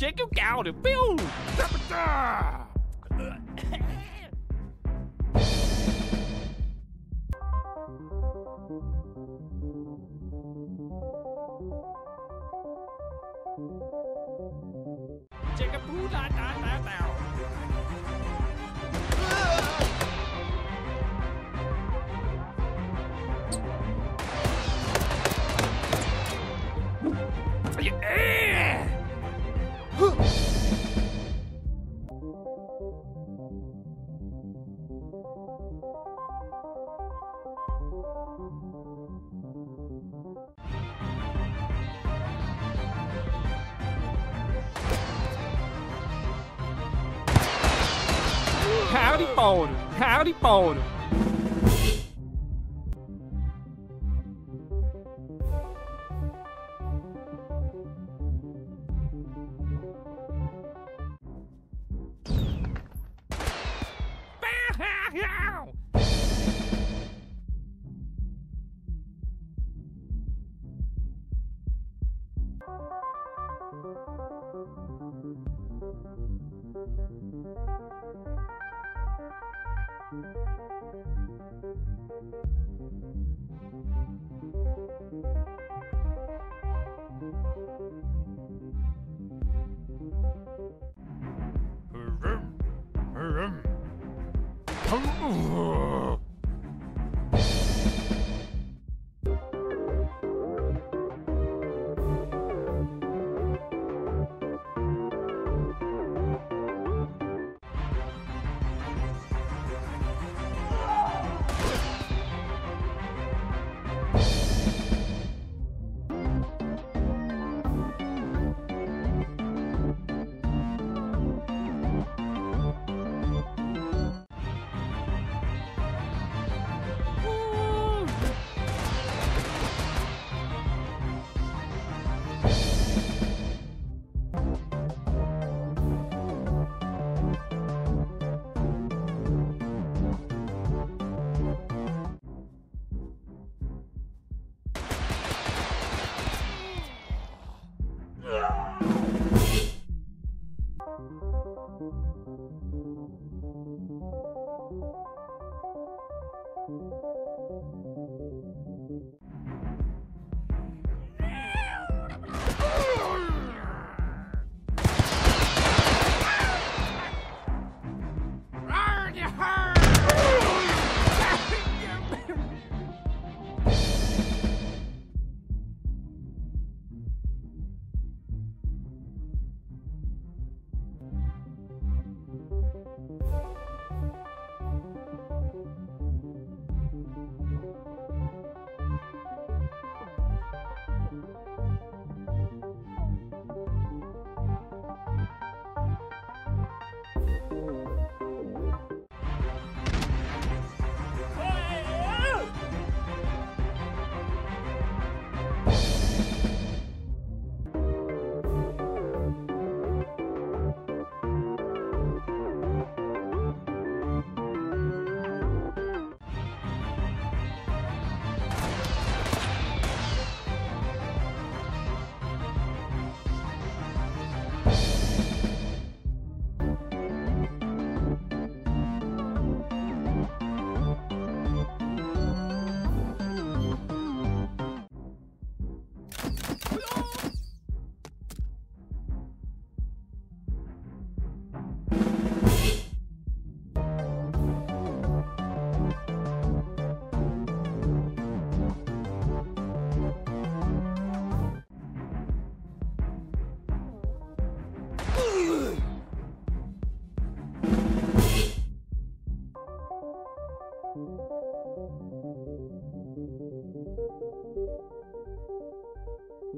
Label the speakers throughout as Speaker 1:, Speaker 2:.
Speaker 1: shake your cow to feel. Check a poo Howdy, Boulder. Howdy. Oh.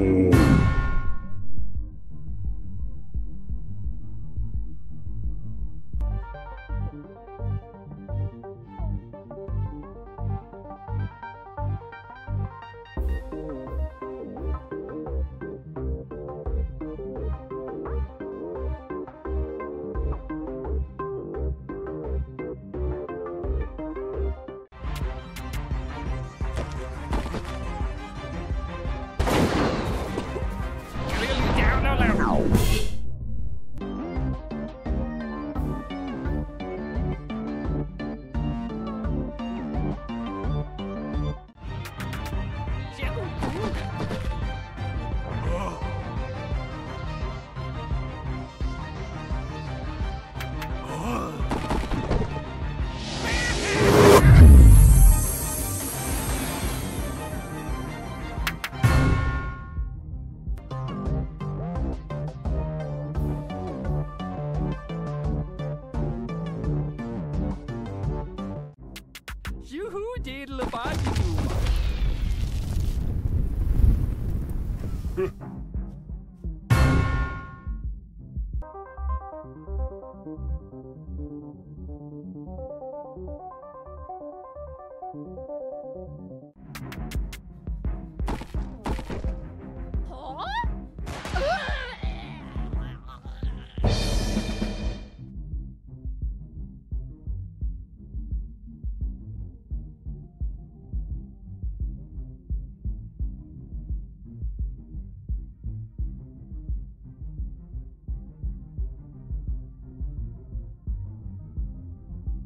Speaker 1: Oh. Huh.